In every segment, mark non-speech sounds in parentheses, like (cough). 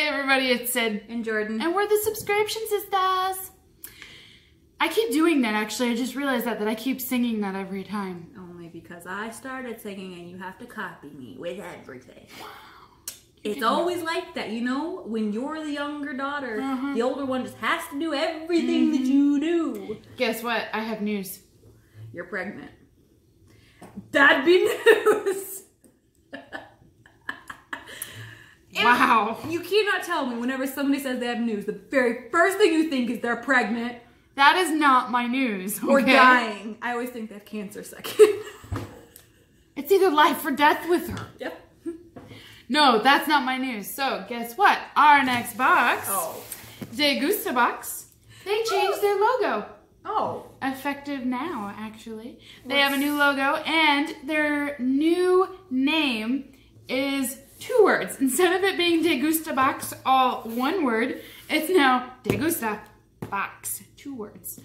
Hey everybody, it's Sid. And Jordan. And we're the subscription sisters. I keep doing that actually. I just realized that that I keep singing that every time. Only because I started singing and you have to copy me with everything. It's always like that, you know? When you're the younger daughter, Uh-huh. the older one just has to do everything that you do. Guess what? I have news. You're pregnant. That'd be (laughs) news. (laughs) Wow. You cannot tell me whenever somebody says they have news, the very first thing you think is they're pregnant That is not my news. or dying. I always think they have cancer second. (laughs) It's either life or death with her. yep. No, that's not my news. So guess what? Our next box, Oh. De Gusta box, they oh. changed their logo. Oh. effective now actually they have a new logo and their new name is two words. Instead of it being degusta box all one word it's now degusta box two words.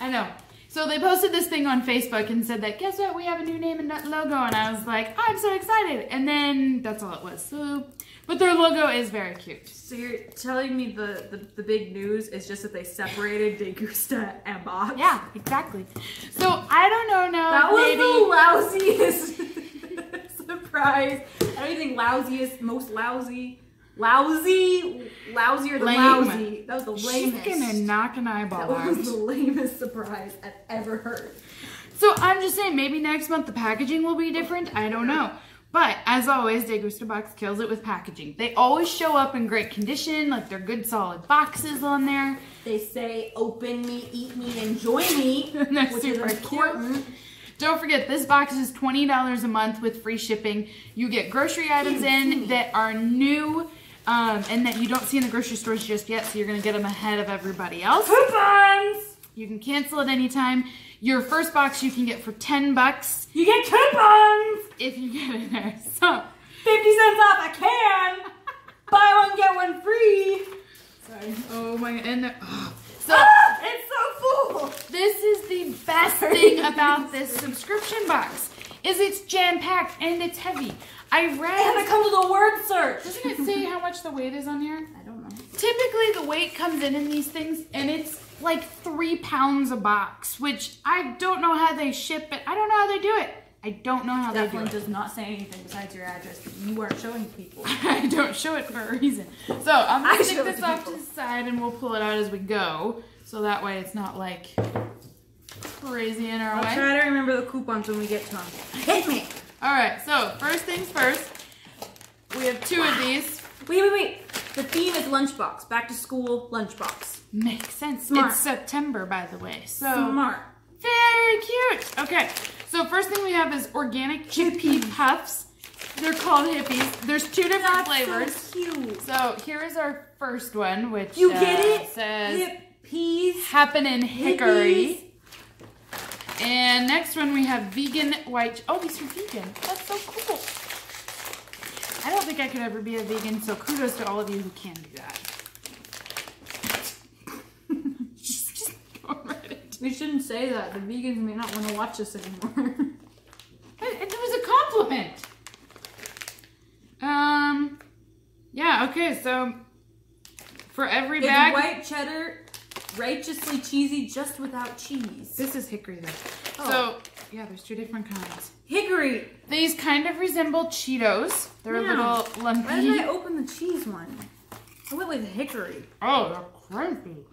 I know. So they posted this thing on facebook and said that guess what? We have a new name and logo. And i was like i'm so excited. And then that's all it was. So but their logo is very cute. So you're telling me the, the, the big news is just that they separated De Gusta and Box? yeah exactly. So i don't know now That was maybe the lousiest (laughs) surprise. I don't think lousiest, most lousy, lousy, lousier than Lame. lousy. That was the She's lamest. gonna knock an eyeball that was the lamest surprise I've ever heard. So I'm just saying, maybe next month the packaging will be different. I don't know. But as always, Degusta Box kills it with packaging. They always show up in great condition, like they're good solid boxes on there. They say, "Open me, eat me, enjoy me," (laughs) which is super important. cute. Don't forget, this box is $20 a month with free shipping. You get grocery items in that are new um, and that you don't see in the grocery stores just yet, so you're going to get them ahead of everybody else. Coupons. You can cancel at any time. Your first box you can get for 10 bucks You get coupons. if you get in there. So, 50 cents off a can. (laughs) Buy one, get one free. Sorry. oh my god, and the, oh. So Ah, it's so full. this is the best thing about (laughs) this subscription box is it's jam-packed and it's heavy. I read. And it comes with a word search. doesn't it say how much the weight is on here? I don't know. Typically the weight comes in in these things and it's like three pounds a box, which I don't know how they ship it. I don't know how they do it. I don't know how do it. does not say anything besides your address. You aren't showing people. (laughs) I don't show it for a reason. So I'm gonna show stick this off to the side and we'll pull it out as we go. So that way it's not like crazy in our I'll way. try to remember the coupons when we get to them. Hit me. Alright, so first things first. We have two of these. Wait, wait, wait. The theme is lunchbox. Back to school lunchbox. Makes sense. Smart. It's September, by the way. So Smart. very cute. Okay, so first thing we have is organic chickpea puffs. They're called Hippeas. There's two different flavors. So. So here is our first one, which You uh, get it? says Hip peas. Happening Hickory. Hippeas. And next one we have vegan white. Oh, these are vegan. That's so cool. I don't think I could ever be a vegan, so kudos to all of you who can do that. just, just go right into We shouldn't say that. The vegans may not want to watch this anymore. (laughs) it. It was a compliment. Um, yeah. Okay, so for every it's bag, white cheddar, righteously cheesy, just without cheese. this is hickory though. Oh. So yeah, there's two different kinds. Hickory. These kind of resemble Cheetos. They're a little lumpy. Why did I open the cheese one? I went with hickory. Oh, they're crunchy.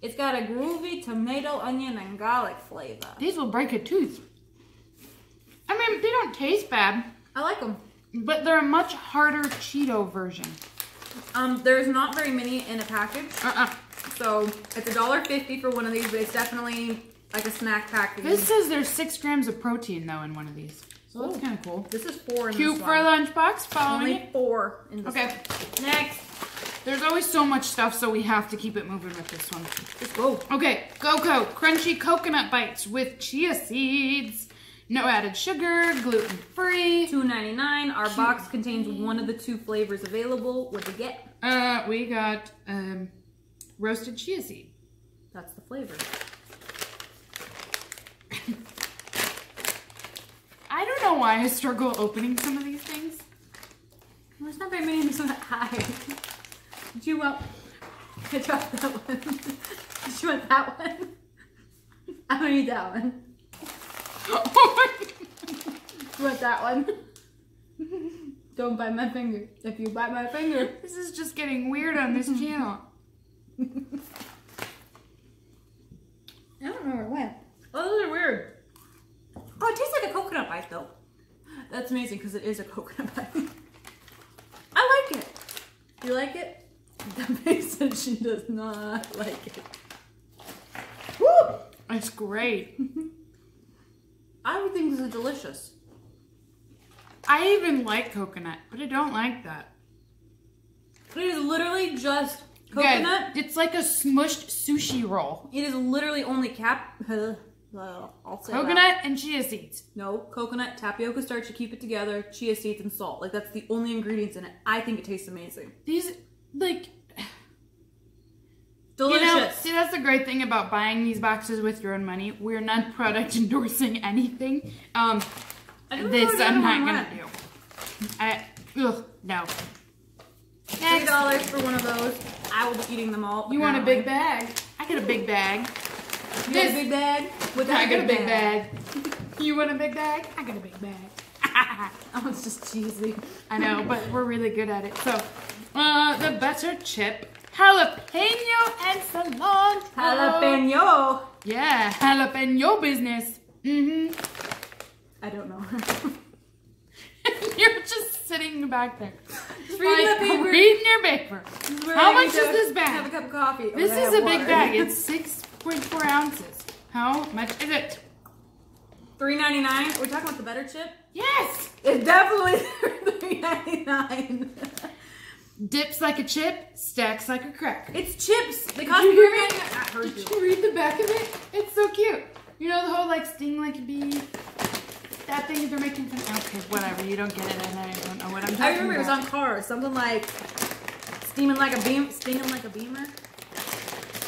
It's got a groovy tomato, onion, and garlic flavor. These will break a tooth. I mean, they don't taste bad, I like them. but they're a much harder Cheeto version. Um, there's not very many in a package, Uh-uh. so it's a dollar fifty for one of these, but it's definitely like a snack package. This says there's six grams of protein though in one of these, so that's kind of cool. This is four in Cute for a lunchbox. Follow Only four in this Okay. one. Next. There's always so much stuff, so we have to keep it moving with this one. Just go. Okay, GoCo Crunchy Coconut Bites with chia seeds. No added sugar, gluten free. Two ninety nine. Our box contains one of the two flavors available. What we get? Uh, we got um, roasted chia seed. That's the flavor. I don't know why I struggle opening some of these things. There's not very many in this one that high. you want? I dropped that one. (laughs) Did you want that one? I'm gonna eat that one. Oh (laughs) You want that one? Don't bite my finger. If you bite my finger, this is just getting weird on this (laughs) channel. I don't know where it went. Oh, those are weird. Oh, it tastes like a coconut bite though. That's amazing because it is a coconut bite. I like it. You like it? That face says she does not like it. Woo! It's great. (laughs) I would think this is delicious. I even like coconut, but I don't like that. It is literally just Guys, coconut. it's like a smushed sushi roll. It is literally only cap. (laughs) Uh, I'll say that. Coconut and chia seeds. No, coconut, tapioca starch to keep it together, chia seeds, and salt. Like that's the only ingredients in it. I think it tastes amazing. These, like, Delicious. You know, see, that's the great thing about buying these boxes with your own money. We're not product (laughs) endorsing anything. Um, I don't know this I'm not gonna went. do. I, ugh, no. Three dollars for one of those. I will be eating them all. you want a big bag? I got a big bag. You This- a big bag? With I got a big bag. You want a big bag? I got a big bag. (laughs) Oh, it's just cheesy. I know, but we're really good at it. So, uh, the better chip, jalapeno and cilantro. Jalapeno. Yeah, jalapeno business. Mm-hmm. I don't know. (laughs) You're just sitting back there. Just reading Like, the paper. Reading your paper. How much is this bag? Have a cup of coffee. This is a big bag. It's (laughs) 6.4 ounces. How much is it? three ninety nine. We're talking about the better chip. Yes! It's definitely (laughs) three ninety nine. Dips like a chip, stacks like a cracker. It's chips. They Did cost you me hear? I heard you. Did you read the back of it? It's so cute. You know the whole like sting like a bee? That thing they're making fun Okay, whatever. You don't get it and I don't know what I'm talking I remember it was on cars. Something like steaming like a beam, stinging like a beamer.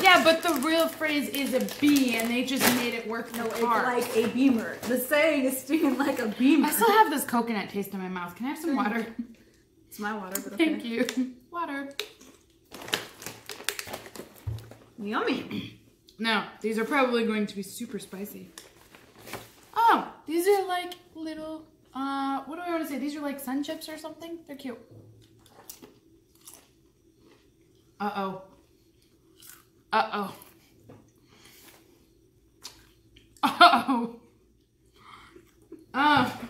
Yeah, but the real phrase is a bee and they just made it work No, it's like a beamer. The saying is stinging like a beamer. I still have this coconut taste in my mouth. Can I have some mm. water? It's my water, but okay. Thank you. (laughs) Water. Yummy. Now, these are probably going to be super spicy. Oh, these are like little, uh, what do I want to say? These are like sun chips or something? They're cute. Uh-oh. Uh-oh. (laughs) Uh-oh. Uh. -oh. How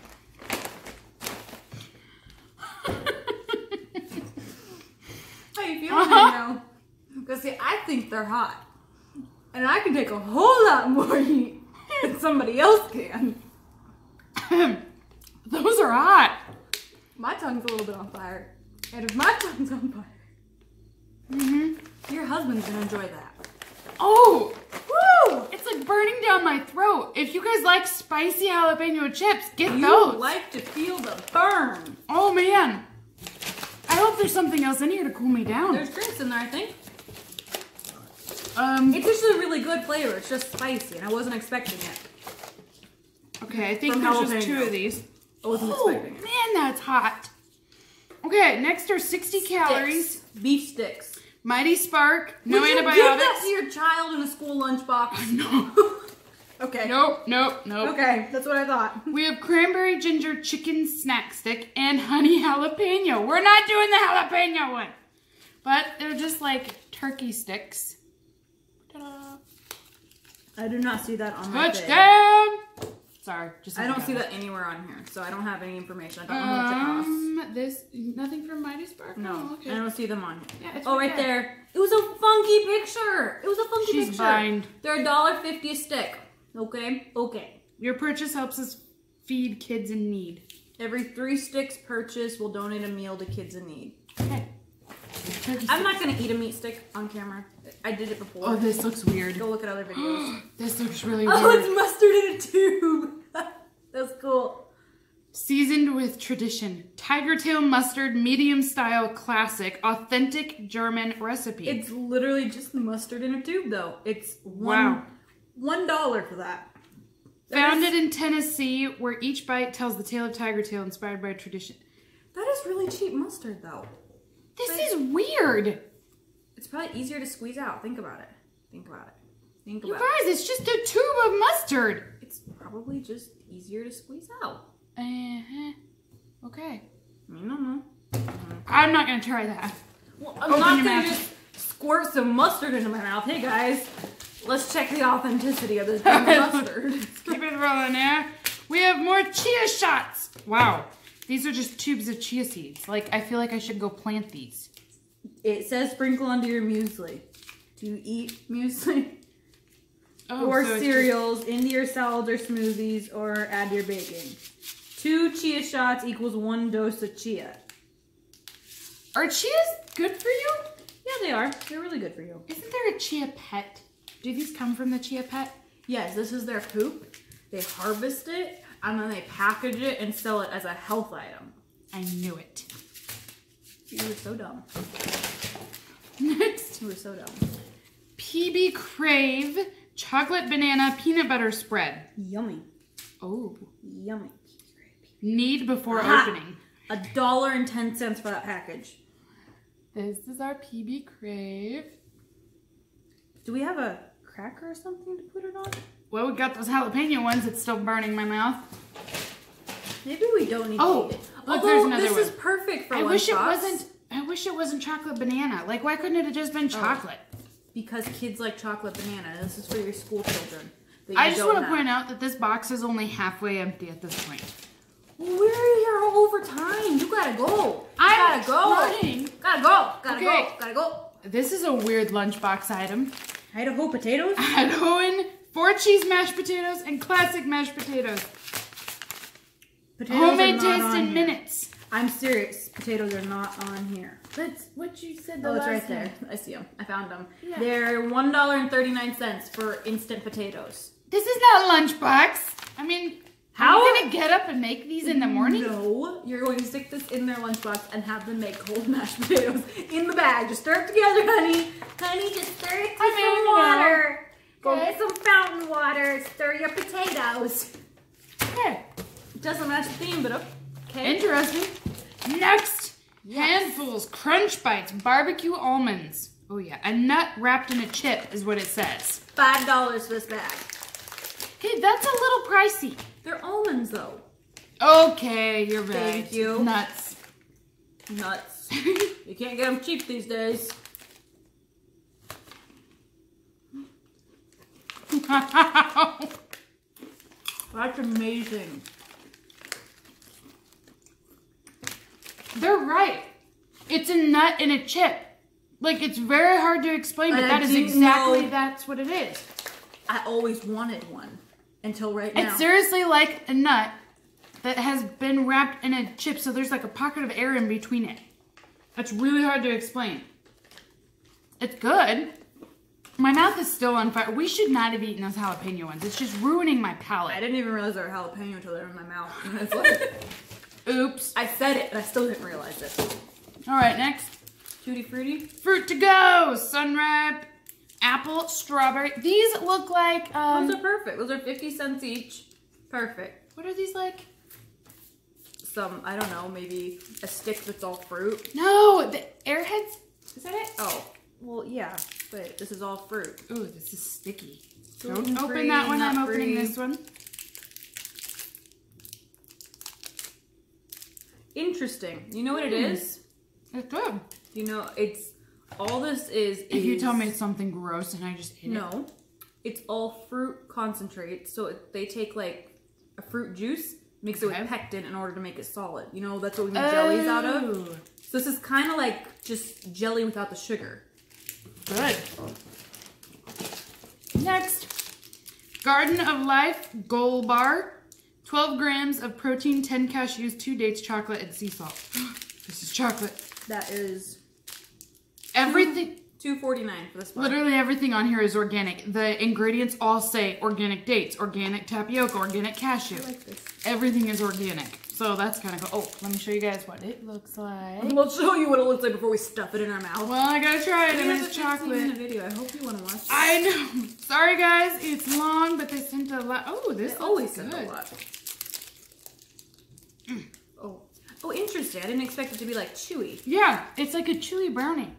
you feeling right now? Because (laughs) see, I think they're hot, and I can take a whole lot more (laughs) heat than somebody else can. (coughs) Those are hot. My tongue's a little bit on fire, and if my (laughs) tongue's on fire, Mm-hmm. your husband's gonna enjoy that. Oh, Woo! it's like burning down my throat. If you guys like spicy jalapeno chips, get You those. like to feel the burn. oh man. I hope there's something else in here to cool me down. There's drinks in there, I think. um, It's just a really good flavor. It's just spicy, and I wasn't expecting it. okay, I think from there's just two of these. I wasn't Oh, expecting it. man, that's hot. Okay, next are 60 calories. Beef sticks. Mighty Spark, no Would you antibiotics. give that to your child in a school lunchbox? (laughs) no. (laughs) okay. Nope, nope, nope. Okay, that's what I thought. (laughs) We have cranberry ginger chicken snack stick and honey jalapeno. We're not doing the jalapeno one. But they're just like turkey sticks. Ta-da. I do not see that on my. Touchdown! Sorry, just I don't see that anywhere on here, so I don't have any information. I don't know how much it costs. Um, this nothing from Mighty Spark. No, okay. I don't see them on here. Yeah, it's oh, right right there. It was a funky picture. It was a funky She's picture. blind. They're a dollar fifty a stick. Okay, okay. Your purchase helps us feed kids in need. Every three sticks purchased will donate a meal to kids in need. Okay. I'm not gonna eat a meat stick on camera. I did it before. Oh, this looks weird. Go look at other videos. (gasps) this looks really oh, weird. oh, it's mustard in a tube. (laughs) That's cool. Seasoned with tradition. Tiger tail mustard, medium style classic, authentic German recipe. It's literally just mustard in a tube, though. It's one Wow. One dollar for that. Founded in Tennessee, where each bite tells the tale of Tiger Tail inspired by tradition. That is really cheap mustard, though. This is weird. It's probably easier to squeeze out. Think about it. Think about it. Think about You guys, it's just a tube of mustard. It's probably just easier to squeeze out. Uh-huh. Okay. I mean, I don't know. I'm not gonna try that. Well, I'm Open not gonna mouth. just squirt some mustard into my mouth. Hey guys, let's check the authenticity of this (laughs) mustard. Keep it rolling there. We have more chia shots. Wow. These are just tubes of chia seeds. Like, I feel like I should go plant these. It says sprinkle onto your muesli. Do you eat muesli? Oh, or so cereals into your salads or smoothies or add your baking. Two chia shots equals one dose of chia. Are chias good for you? Yeah, they are. They're really good for you. Isn't there a chia pet? Do these come from the chia pet? Yes, this is their poop. They harvest it and then they package it and sell it as a health item. I knew it. You were so dumb. (laughs) Next, You were so dumb. PB Crave chocolate banana peanut butter spread. Yummy. Oh, Yummy. need before Aha. opening. A dollar and ten cents for that package. This is our PB Crave. Do we have a cracker or something to put it on? Well, we got those jalapeno ones. It's still burning my mouth. Maybe we don't need Oh, to eat it. look, Although there's another this one. is perfect for I wish it wasn't. I wish it wasn't chocolate banana. Like, why couldn't it have just been oh. chocolate? because kids like chocolate banana. This is for your school children. I just want to point out that this box is only halfway empty at this point. Well, we're here all over time. You gotta go. You I'm gotta go. Gotta go. Gotta Okay. go. Gotta go. This is a weird lunchbox item. Idaho potatoes. (laughs) Idahoan four cheese mashed potatoes and classic mashed potatoes. Potatoes Homemade are not taste on in here. minutes. I'm serious. Potatoes are not on here. That's what you said Oh, it's right there. I see them. I found them. Yeah. They're one dollar and thirty nine cents for instant potatoes. This is not a lunchbox. I mean, how are you gonna get up and make these in the morning? No, you're going to stick this in their lunchbox and have them make cold mashed potatoes in the bag. Just stir it together, honey. Honey, just stir it with I some water. Go Okay. get some fountain water. Stir your potatoes. Okay. Doesn't match the theme, but okay. Interesting. Next, Yes. handfuls, crunch bites, barbecue almonds. Oh yeah, a nut wrapped in a chip is what it says. Five dollars for this bag. Hey, that's a little pricey. They're almonds though. Okay, you're right. Thank you. Nuts. Nuts. (laughs) you can't get them cheap these days. (laughs) That's amazing. They're right. It's a nut and a chip. Like it's very hard to explain, but And I that is exactly that's what it is. I always wanted one until right now. It's seriously like a nut that has been wrapped in a chip, so there's like a pocket of air in between it. That's really hard to explain. It's good. My mouth is still on fire. We should not have eaten those jalapeno ones. It's just ruining my palate. I didn't even realize they were jalapeno until they were in my mouth. (laughs) It's like, Oops. I said it, but I still didn't realize it. All right, next. Tutti frutti. Fruit to go. SunRype, apple, strawberry. These look like um. Those are perfect. Those are 50 cents each. Perfect. What are these like? Some, I don't know, maybe a stick that's all fruit. No, the airheads. Is that it? Oh, well, yeah, but this is all fruit. Ooh, this is sticky. Don't open that one. I'm opening this one. Interesting. You know what it Mm. is? It's good. You know, it's all this is. If you tell me it's something gross and I just hit it. no, it's all fruit concentrate. So it, they take like a fruit juice, mix it with pectin in order to make it solid. You know, that's what we make jellies out of. Oh, So this is kind of like just jelly without the sugar. Good. Next, Garden of Life Gold Bar. 12 grams of protein, 10 cashews, 2 dates, chocolate, and sea salt. (gasps) this is chocolate. That is Everything, two forty nine for this one. literally everything on here is organic. The ingredients all say organic dates, organic tapioca, organic cashew. I like this. Everything is organic. So that's kind of cool. Oh, let me show you guys what it looks like. We'll show you what it looks like before we stuff it in our mouth. Well, I gotta try it. I mean, it's the 15 chocolate. minute video. I hope you want to watch. I know. (laughs) Sorry, guys. It's long, but they sent a lot. Oh, this They always good. send a lot. Oh, oh, interesting. I didn't expect it to be like chewy. Yeah, it's like a chewy brownie.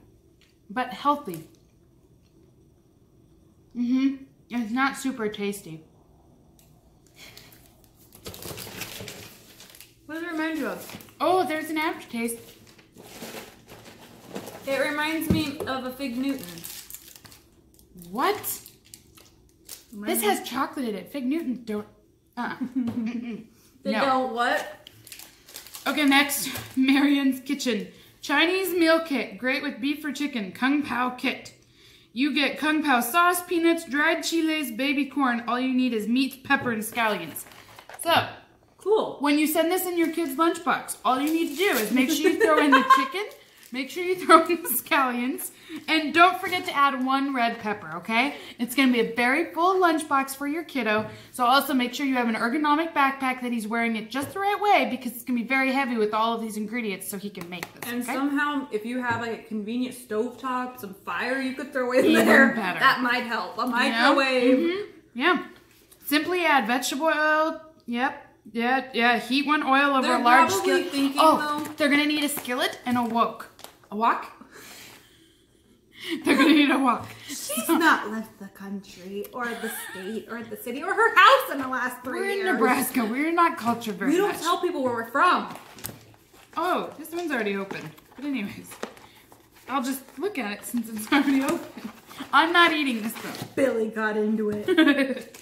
But healthy. Mm-hmm. It's not super tasty. What does it remind you of? Oh, there's an aftertaste. It reminds me of a Fig Newton. What? Reminds This has chocolate in it. Fig Newtons don't. Uh. (laughs) (laughs) They no. don't what? Okay, next, (laughs) Marion's Kitchen. Chinese meal kit, great with beef or chicken. Kung Pao kit. You get Kung Pao sauce, peanuts, dried chiles, baby corn. All you need is meat, pepper, and scallions. So, Cool. when you send this in your kid's lunchbox, all you need to do is make sure you throw in the chicken, make sure you (laughs) throw in the scallions, and don't forget to add one red pepper, okay? It's gonna be a very full lunchbox for your kiddo. So also make sure you have an ergonomic backpack that he's wearing it just the right way because it's gonna be very heavy with all of these ingredients so he can make this. And okay? somehow, if you have like a convenient stovetop, some fire you could throw in Even there, better. that might help. A You know? microwave. Mhm. Yeah. Simply add vegetable oil. Yep. Yeah, yeah. Heat one oil over They're a large skillet. thinking, oh, though- they're gonna need a skillet and a wok. A walk? they're gonna need a walk. She's not left the country or the state or the city or her house in the last 3 years. We're in. Nebraska. We're not cultured very We don't much. tell people where we're from. oh, this one's already open. But anyways, I'll just look at it since it's already (laughs) open. I'm not eating this though. Billy got into it.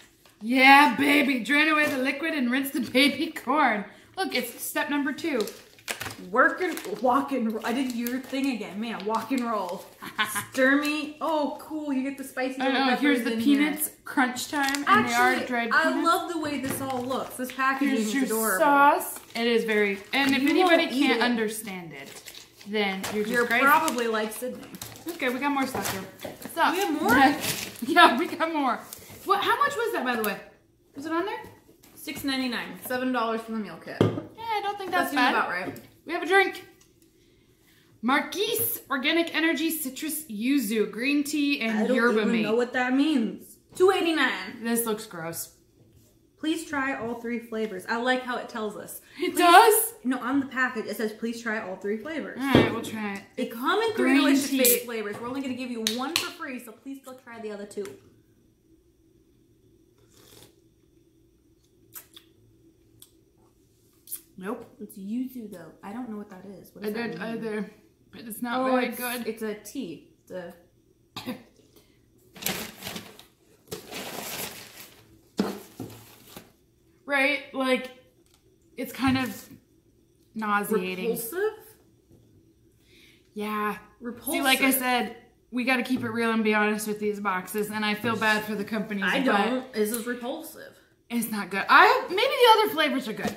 (laughs) yeah, baby. Drain away the liquid and rinse the baby (laughs) corn. Look, it's step number two. Work and walk and roll. I did your thing again, man. Walk and roll. (laughs) Stir me. Oh, cool. You get the spicy. I know. Here's the in here. peanuts crunch time, and they are Actually, dried I peanuts. love the way this all looks. This packaging Here's is your adorable. sauce. It is very. And if You anybody can't it. understand it, then you're just You're probably like Sydney. okay, we got more stuff here. So, We have more? (laughs) yeah, we got more. What? How much was that, by the way? Was it on there? Six ninety nine. Seven dollars for the meal kit. Yeah, I don't think That that's seems bad. about right. We have a drink. Marquise Organic Energy Citrus Yuzu Green Tea and I don't Yerba even Mate. know what that means. Two eighty nine. This looks gross. Please try all three flavors. I like how it tells us. It does? No, on the package it says please try all three flavors. Alright, we'll try it. They come in three delicious tea. flavors. We're only going to give you one for free, so please go try the other two. Nope. It's yuzu though. I don't know what that is. What I does that mean? either. But it's not Oh, very it's, good. It's a tea. It's a (coughs) Right? Like, it's kind of nauseating. repulsive. Yeah. Repulsive. See, like I said, we got to keep it real and be honest with these boxes, and I feel bad for the companies. I don't. This is repulsive. It's not good. I maybe the other flavors are good.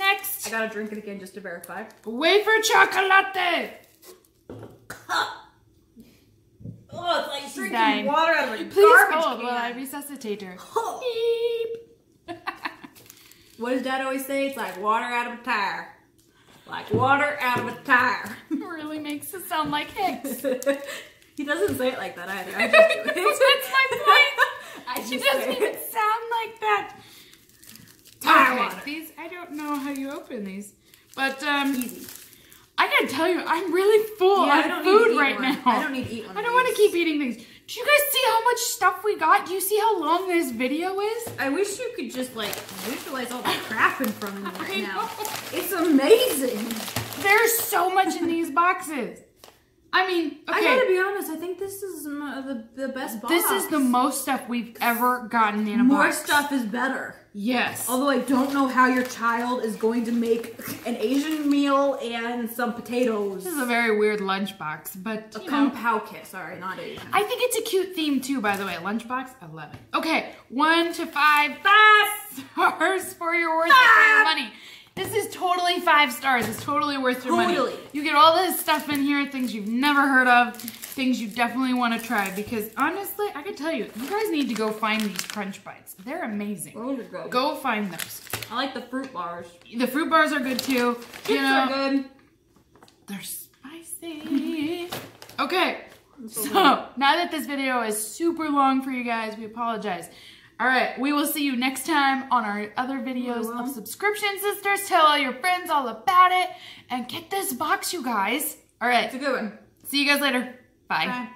Next, I gotta drink it again just to verify. wafer chocolate. Oh, it's like drinking dying. water out of a Please garbage hold can. while I resuscitate her. Oh. (laughs) Beep. (laughs) What does Dad always say? It's like water out of a tire. Like water out of a tire. (laughs) really makes it sound like Hicks. he doesn't say it like that either. I just do it. That's my point. I She doesn't even it. sound like that. Tire Okay, water. these I don't know how you open these, but um, Easy. I gotta tell you, I'm really full Yeah, I on don't need to food right one. now. I don't need to eat one. I don't want to keep eating things. Do you guys see how much stuff we got? Do you see how long this video is? I wish you could just like visualize all the crap in front of me (laughs) right now. It's amazing. There's so much in these boxes. I mean, I gotta be honest. I think this is the the best box. this is the most stuff we've ever gotten in a more box. More stuff is better. Yes. Although I don't know how your child is going to make an Asian meal and some potatoes. This is a very weird lunchbox, but a kung pao kit. Sorry, not Asian. I think it's a cute theme too, by the way. Lunchbox, I love it. Okay, one to five, stars (laughs) for your worth it for your Five. money. This is totally five stars. It's totally worth your Totally. money. You get all this stuff in here, things you've never heard of, things you definitely want to try. Because honestly, I can tell you, you guys need to go find these Crunch Bites. They're amazing. Oh, are good. Go find those. I like the fruit bars. The fruit bars are good too. Chips you know, are good. they're spicy. (laughs) Okay, so so now that this video is super long for you guys, we apologize. All right, we will see you next time on our other videos of Subscription Sisters. Tell all your friends all about it and get this box, you guys. All right. It's a good one. See you guys later. Bye. Bye.